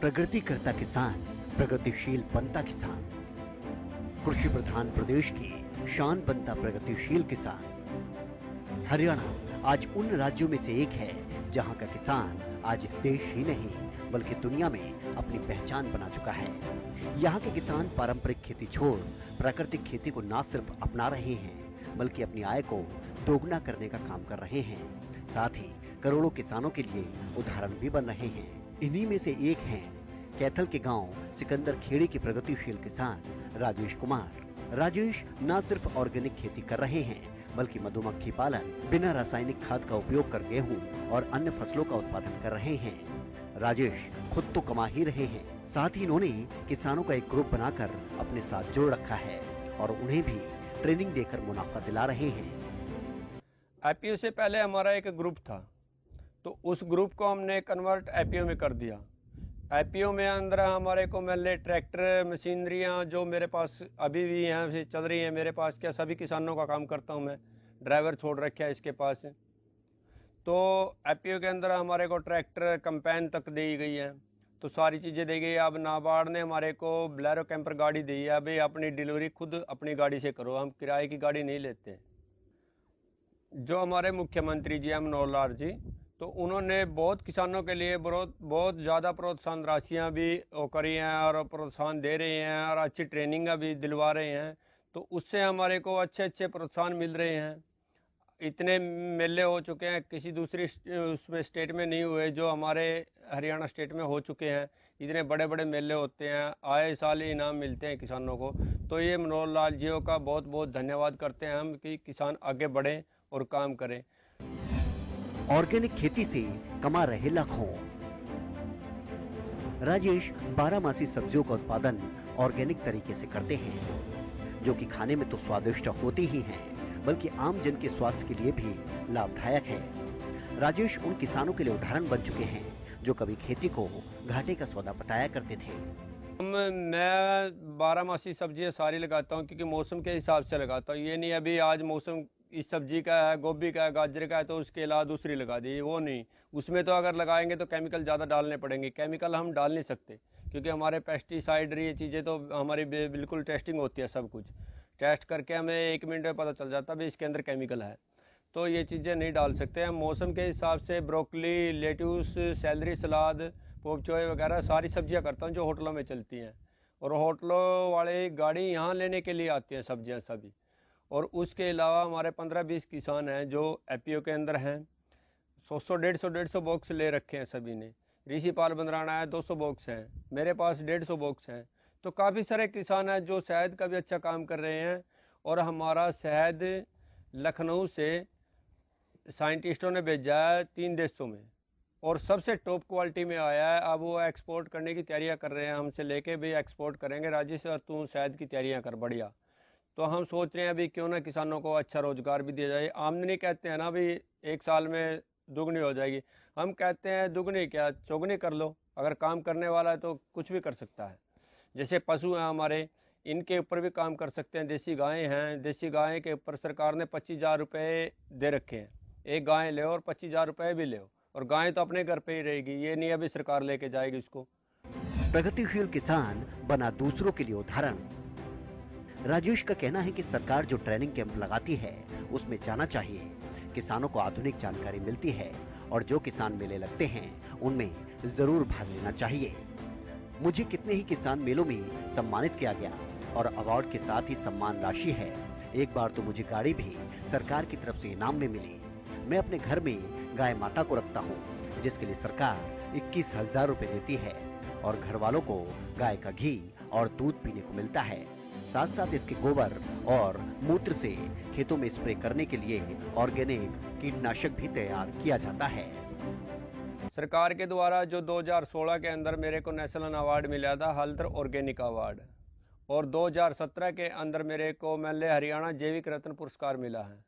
प्रगति करता किसान, प्रगतिशील बनता किसान। कृषि प्रधान प्रदेश की शान बनता प्रगतिशील किसान। हरियाणा आज उन राज्यों में से एक है, जहाँ का किसान आज देश ही नहीं, बल्कि दुनिया में अपनी पहचान बना चुका है। यहाँ के किसान पारंपरिक खेती छोड़, प्राकृतिक खेती को न सिर्फ़ अपना रहे हैं, बल्कि अपनी आय को दोगुना करने का काम कर रहे हैं। साथ ही करोड़ों किसानों के लिए उदाहरण भी बन रहे हैं। इन्हीं में से एक हैं कैथल के गाँव सिकंदर खेड़ी के प्रगतिशील किसान राजेश कुमार। राजेश न सिर्फ़ ऑर्गेनिक खेती कर रहे हैं, बल्कि मधुमक्खी पालन, बिना रासायनिक खाद का उपयोग कर गेहूँ और अन्य फ़सलों का उत्पादन कर रहे हैं। राजेश खुद तो कमा ही रहे हैं, साथ ही इन्होंने किसानों का एक ग्रुप बनाकर अपने साथ जोड़ रखा है और उन्हें भी ट्रेनिंग देकर मुनाफा दिला रहे हैं। आईपीओ से पहले हमारा एक ग्रुप था। तो उस ग्रुप को हमने कन्वर्ट आईपीओ में कर दिया। आईपीओ में अंदर हमारे को मान ट्रैक्टर मशीनरियाँ जो मेरे पास अभी भी हैं चल रही हैं, मेरे पास क्या सभी किसानों का काम करता हूँ मैं। ड्राइवर छोड़ रखे है इसके पास। तो एपीओ के अंदर हमारे को ट्रैक्टर कंपेन तक दी गई है। तो सारी चीज़ें दी गई। अब नाबार्ड ने हमारे को ब्लैरो कैंपर गाड़ी दी है। अभी अपनी डिलीवरी खुद अपनी गाड़ी से करो। हम किराए की गाड़ी नहीं लेते। जो हमारे मुख्यमंत्री जी एम नौलार जी तो उन्होंने बहुत किसानों के लिए बहुत बहुत ज़्यादा प्रोत्साहन राशियाँ भी करी हैं और प्रोत्साहन दे रहे हैं और अच्छी ट्रेनिंग भी दिलवा रहे हैं। तो उससे हमारे को अच्छे अच्छे प्रोत्साहन मिल रहे हैं। इतने मेले हो चुके हैं, किसी दूसरी उसमें स्टेट में नहीं हुए, जो हमारे हरियाणा स्टेट में हो चुके हैं। इतने बड़े बड़े मेले होते हैं, आए साल इनाम मिलते हैं किसानों को। तो ये मनोहर लाल जियो का बहुत बहुत धन्यवाद करते हैं हम कि किसान आगे बढ़ें और काम करें। ऑर्गेनिक खेती से कमा रहे लाखों। राजेश बारहमासी सब्जियों का उत्पादन ऑर्गेनिक तरीके से करते हैं, जो कि खाने में तो स्वादिष्ट होती ही हैं, बल्कि आम जन के स्वास्थ्य के लिए भी लाभदायक है। राजेश उन किसानों के लिए उदाहरण बन चुके हैं, जो कभी खेती को घाटे का सौदा बताया करते थे। मैं बारह मासी सब्ज़ियाँ सारी लगाता हूँ, क्योंकि मौसम के हिसाब से लगाता हूँ। ये नहीं अभी आज मौसम इस सब्ज़ी का है, गोभी का है, गाजर का है तो उसके अलावा दूसरी लगा दी, वो नहीं। उसमें तो अगर लगाएँगे तो केमिकल ज़्यादा डालने पड़ेंगे। केमिकल हम डाल नहीं सकते, क्योंकि हमारे पेस्टिसाइड ये चीज़ें तो हमारी बिल्कुल टेस्टिंग होती है सब कुछ। टेस्ट करके हमें एक मिनट में पता चल जाता है इसके अंदर केमिकल है। तो ये चीज़ें नहीं डाल सकते। हैं मौसम के हिसाब से ब्रोकली लेट्यूस सैलरी सलाद पोपचोए वगैरह सारी सब्ज़ियाँ करता हूँ जो होटलों में चलती हैं। और होटलों वाले गाड़ी यहाँ लेने के लिए आती हैं सब्ज़ियाँ सभी। और उसके अलावा हमारे पंद्रह बीस किसान हैं जो एपीओ के अंदर हैं। सौ सौ, डेढ़ सौ डेढ़ सौ बॉक्स ले रखे हैं सभी ने। ऋषि पाल बंदराना है, दो सौ बॉक्स हैं। मेरे पास डेढ़ सौ बॉक्स हैं। तो काफ़ी सारे किसान हैं जो शहद का भी अच्छा काम कर रहे हैं और हमारा शहद लखनऊ से साइंटिस्टों ने भेजा है तीन देशों में। और सबसे टॉप क्वालिटी में आया है। अब वो एक्सपोर्ट करने की तैयारियाँ कर रहे हैं हमसे लेके भी एक्सपोर्ट करेंगे। राजेश और तू शायद की तैयारियाँ कर, बढ़िया। तो हम सोच रहे हैं अभी क्यों ना किसानों को अच्छा रोज़गार भी दिया जाए। आमदनी कहते हैं ना भी एक साल में दुगनी हो जाएगी। हम कहते हैं दुगनी क्या? चौगनी कर लो। अगर काम करने वाला है तो कुछ भी कर सकता है। जैसे पशु हैं हमारे, इनके ऊपर भी काम कर सकते हैं। देसी गायें हैं। देसी गायें के ऊपर सरकार ने पच्चीस हज़ार रुपये दे रखे हैं। एक गाय ले और पच्चीस हज़ार रुपये भी ले। और गाय तो अपने घर पे ही रहेगी। ये नहीं अभी सरकार लेके जाएगी इसको प्रगतिशील किसान बना दूसरों के लिए उदाहरण। राजेश का कहना है कि सरकार जो ट्रेनिंग कैंप लगाती है, उसमें जाना चाहिए। किसानों को आधुनिक जानकारी मिलती है और जो किसान मेले लगते हैं, उनमें ज़रूर भाग लेना चाहिए। मुझे कितने ही किसान मेलों में सम्मानित किया गया और अवार्ड के साथ ही सम्मान राशि है, एक बार तो मुझे गाड़ी भी सरकार की तरफ़ से इनाम में मिली। मैं अपने घर में गाय माता को रखता हूँ, जिसके लिए सरकार इक्कीस हज़ार रूपए देती है और घर वालों को गाय का घी और दूध पीने को मिलता है। साथ साथ इसके गोबर और मूत्र से खेतों में स्प्रे करने के लिए ऑर्गेनिक कीटनाशक भी तैयार किया जाता है। सरकार के द्वारा जो 2016 के अंदर मेरे को नेशनल अवार्ड मिला था हल्दर ऑर्गेनिक अवार्ड। और 2017 के अंदर मेरे को मेले हरियाणा जैविक रत्न पुरस्कार मिला है।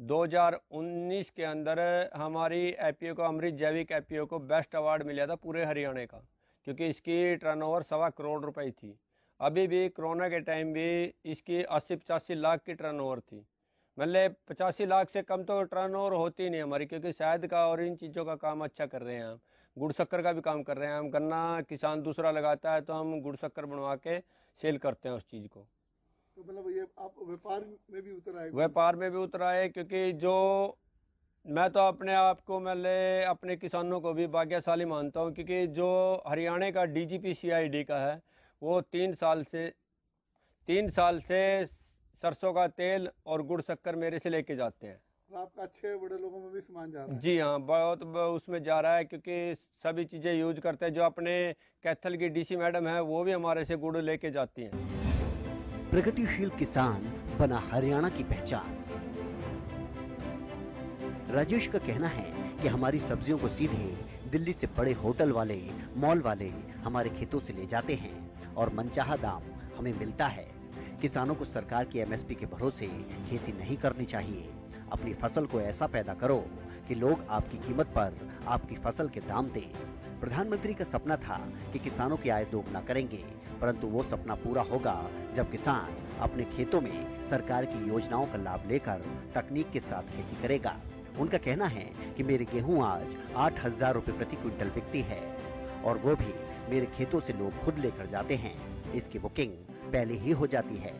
2019 के अंदर हमारी एपीओ को, अमृत जैविक एपीओ को बेस्ट अवार्ड मिला था पूरे हरियाणा का, क्योंकि इसकी टर्नओवर सवा करोड़ रुपए थी। अभी भी कोरोना के टाइम भी इसकी अस्सी पचासी लाख की टर्नओवर थी। मतलब पचासी लाख से कम तो टर्न ओवर होती नहीं हमारी क्योंकि शायद का और इन चीज़ों का काम अच्छा कर रहे हैं हम। गुड़ शक्कर का भी काम कर रहे हैं हम। गन्ना किसान दूसरा लगाता है तो हम गुड़ शक्कर बनवा के सेल करते हैं उस चीज़ को। तो मतलब ये आप व्यापार में भी उतर आए? व्यापार में भी उतरा है क्योंकि जो मैं तो अपने आप को मैं अपने किसानों को भी भाग्यशाली मानता हूँ क्योंकि जो हरियाणा का डीजीपी सीआईडी का है वो तीन साल से तीन साल से सरसों का तेल और गुड़ शक्कर मेरे से लेके जाते हैं। तो आपका अच्छे बड़े लोगों में भी सामान जा रहा है? जी हाँ बहुत उसमें जा रहा है क्योंकि सभी चीज़ें यूज़ करते हैं। जो अपने कैथल की डीसी मैडम है वो भी हमारे से गुड़ लेके जाती हैं। प्रगतिशील किसान बना हरियाणा की पहचान। राजेश का कहना है कि हमारी सब्जियों को सीधे दिल्ली से बड़े होटल वाले मॉल वाले हमारे खेतों से ले जाते हैं। और मनचाहा दाम हमें मिलता है। किसानों को सरकार की एमएसपी के भरोसे खेती नहीं करनी चाहिए। अपनी फ़सल को ऐसा पैदा करो कि लोग आपकी कीमत पर आपकी फ़सल के दाम दें। प्रधानमंत्री का सपना था कि किसानों की आय दोगुना करेंगे, परंतु वो सपना पूरा होगा जब किसान अपने खेतों में सरकार की योजनाओं का लाभ लेकर तकनीक के साथ खेती करेगा। उनका कहना है कि मेरे गेहूँ आज आठ हज़ार रूपए प्रति क्विंटल बिकती है। और वो भी मेरे खेतों से लोग खुद लेकर जाते हैं। इसकी बुकिंग पहले ही हो जाती है।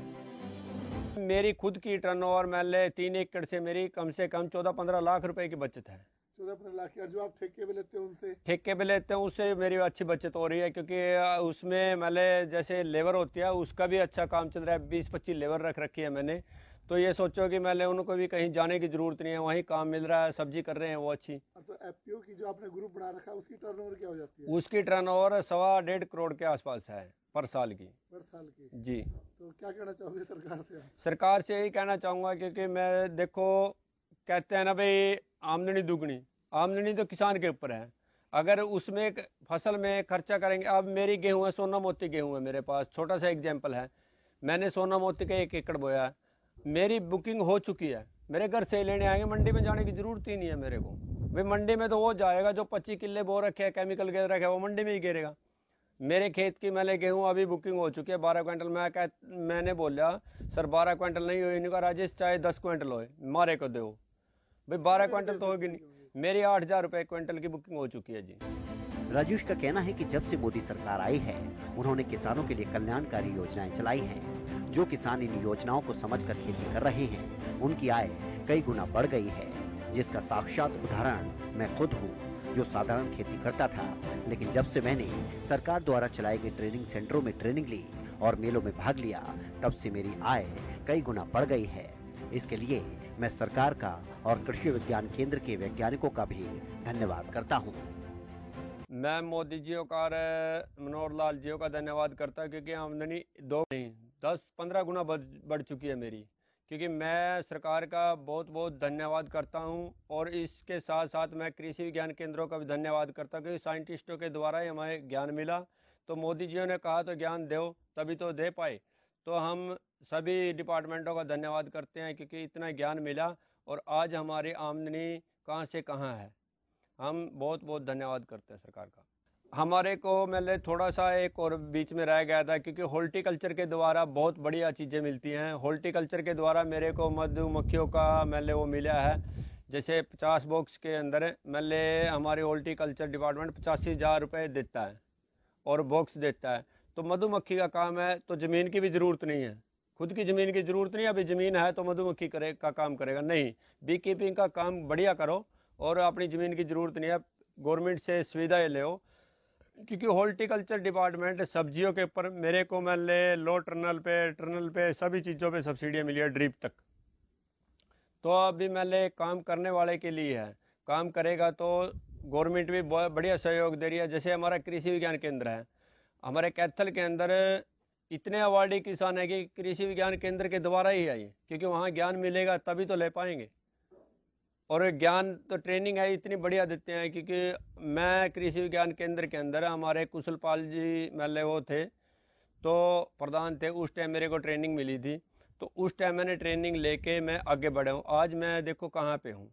मेरी खुद की टर्नओवर मैं ले तीन एकड़ से मेरी कम से कम चौदह पंद्रह लाख रुपए की बचत है। चौदह पंद्रह लाख की जो आप ठेके पे लेते हैं उनसे? ठेके पे लेते हैं उससे मेरी अच्छी बचत हो रही है क्योंकि उसमें मैंने जैसे लेबर होती है उसका भी अच्छा काम चल रहा है। बीस पच्चीस लेबर रख रखी है मैंने। तो ये सोचो कि मैंने उनको भी कहीं जाने की ज़रूरत नहीं है वहीं काम मिल रहा है सब्ज़ी कर रहे हैं वो अच्छी। तो एफपीओ की जो आपने ग्रुप बना रखा है उसकी टर्नओवर क्या हो जाती है? उसकी टर्नओवर सवा डेढ़ करोड़ के आसपास है पर साल की। हर साल की? जी। तो क्या कहना चाहोगे सरकार से सरकार से यही कहना चाहूँगा क्योंकि मैं देखो कहते हैं ना भाई आमदनी दुगनी। आमदनी तो किसान के ऊपर है। अगर उसमें एक फ़सल में खर्चा करेंगे अब मेरी गेहूँ है सोना मोती गेहूँ है मेरे पास। छोटा सा एग्ज़ाम्पल है। मैंने सोना मोती का एक एकड़ बोया है। मेरी बुकिंग हो चुकी है। मेरे घर से ही लेने आएँगे मंडी में जाने की ज़रूरत ही नहीं है मेरे को। भाई मंडी में तो वो जाएगा जो पच्चीस किले बो रखे हैं केमिकल गिर रखे हैं वो मंडी में ही गिरेगा। मेरे खेत की मैं मैंने गेहूँ अभी बुकिंग हो चुकी है बारह क्विंटल। मैं कह मैंने बोला सर बारह क्विंटल नहीं हुई इनका राजेश चाहे दस क्विंटल होए मारे को दो। भाई बारह क्विंटल तो होगी नहीं। मेरी आठ हज़ार रुपये क्विंटल की बुकिंग हो चुकी है जी। राजेश का कहना है कि जब से मोदी सरकार आई है, उन्होंने किसानों के लिए कल्याणकारी योजनाएँ चलाई हैं। जो किसान इन योजनाओं को समझकर खेती कर रहे हैं, उनकी आय कई गुना बढ़ गई है। जिसका साक्षात उदाहरण मैं खुद हूँ, जो साधारण खेती करता था। लेकिन जब से मैंने सरकार द्वारा चलाए गए ट्रेनिंग सेंटरों में ट्रेनिंग ली और मेलों में भाग लिया, तब से मेरी आय कई गुना बढ़ गई है। इसके लिए मैं सरकार का और कृषि विज्ञान केंद्र के वैज्ञानिकों का भी धन्यवाद करता हूँ। मैं मोदी जी और मनोहर लाल जी का धन्यवाद करता हूँ क्योंकि आमदनी दो नहीं, दस पंद्रह गुना बढ़ चुकी है मेरी। क्योंकि मैं सरकार का बहुत बहुत धन्यवाद करता हूँ और इसके साथ साथ मैं कृषि विज्ञान केंद्रों का भी धन्यवाद करता हूँ क्योंकि साइंटिस्टों के द्वारा ही हमें ज्ञान मिला। तो मोदी जी ने कहा तो ज्ञान दो, तभी तो दे पाए। तो हम सभी डिपार्टमेंटों का धन्यवाद करते हैं क्योंकि इतना ज्ञान मिला और आज हमारी आमदनी कहाँ से कहाँ है। हम बहुत बहुत धन्यवाद करते हैं सरकार का। हमारे को मैंने थोड़ा सा एक और बीच में रह गया था, क्योंकि हॉर्टिकल्चर के द्वारा बहुत बढ़िया चीज़ें मिलती हैं। हॉर्टिकल्चर के द्वारा मेरे को मधुमक्खियों का मैंने वो मिला है। जैसे पचास बॉक्स के अंदर मैंने हमारे हॉर्टिकल्चर डिपार्टमेंट पचासी हज़ार रुपये देता है और बॉक्स देता है। तो मधुमक्खी का काम है तो ज़मीन की भी ज़रूरत नहीं है। खुद की ज़मीन की ज़रूरत नहीं अभी ज़मीन है तो मधुमक्खी करे, का काम करेगा। नहीं बी कीपिंग का काम बढ़िया करो और अपनी ज़मीन की ज़रूरत नहीं है। गवर्नमेंट से सुविधाएँ ले क्योंकि हॉर्टिकल्चर डिपार्टमेंट सब्जियों के ऊपर, मेरे को मैं ले, लो टर्नल पे टर्नल पे, सभी चीज़ों पे सब्सिडियाँ मिली है ड्रिप तक। तो अभी मैं ले, काम करने वाले के लिए है। काम करेगा तो गवर्नमेंट भी बहुत बढ़िया सहयोग दे रही है। जैसे हमारा कृषि विज्ञान केंद्र है। हमारे कैथल के अंदर इतने अवार्डी किसान है कि कृषि विज्ञान केंद्र के द्वारा ही ये। क्योंकि वहाँ ज्ञान मिलेगा तभी तो ले पाएँगे। और ज्ञान तो ट्रेनिंग है, इतनी बढ़िया देते हैं क्योंकि मैं कृषि विज्ञान केंद्र के अंदर, हमारे कुशल पाल जी मेले वो थे तो प्रधान थे, उस टाइम मेरे को ट्रेनिंग मिली थी तो उस टाइम मैंने ट्रेनिंग लेके मैं आगे बढ़ा हूँ। आज मैं देखो कहाँ पे हूँ।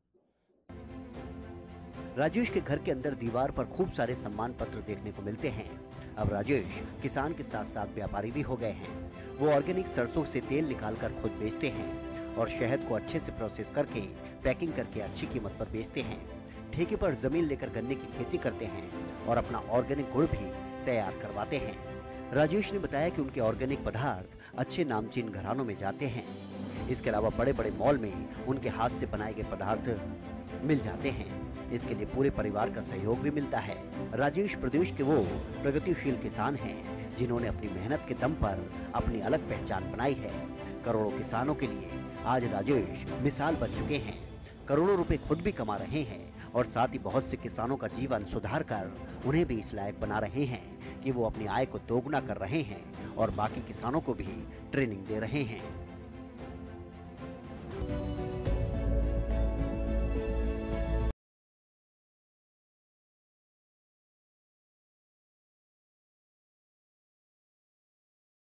राजेश के घर के अंदर दीवार पर खूब सारे सम्मान पत्र देखने को मिलते हैं। अब राजेश किसान के साथ साथ व्यापारी भी हो गए हैं। वो ऑर्गेनिक सरसों से तेल निकालकर खुद बेचते हैं। और शहद को अच्छे से प्रोसेस करके पैकिंग करके अच्छी कीमत पर बेचते हैं। ठेके पर ज़मीन लेकर गन्ने की खेती करते हैं और अपना ऑर्गेनिक गुड़ भी तैयार करवाते हैं। राजेश ने बताया कि उनके ऑर्गेनिक पदार्थ अच्छे नामचीन घरानों में जाते हैं। इसके अलावा बड़े बड़े मॉल में उनके हाथ से बनाए गए पदार्थ मिल जाते हैं। इसके लिए पूरे परिवार का सहयोग भी मिलता है। राजेश प्रदेश के वो प्रगतिशील किसान हैं, जिन्होंने अपनी मेहनत के दम पर अपनी अलग पहचान बनाई है। करोड़ों किसानों के लिए आज राजेश मिसाल बन चुके हैं। करोड़ों रुपए खुद भी कमा रहे हैं और साथ ही बहुत से किसानों का जीवन सुधार कर उन्हें भी इस लायक बना रहे हैं कि वो अपनी आय को दोगुना कर रहे हैं और बाकी किसानों को भी ट्रेनिंग दे रहे हैं।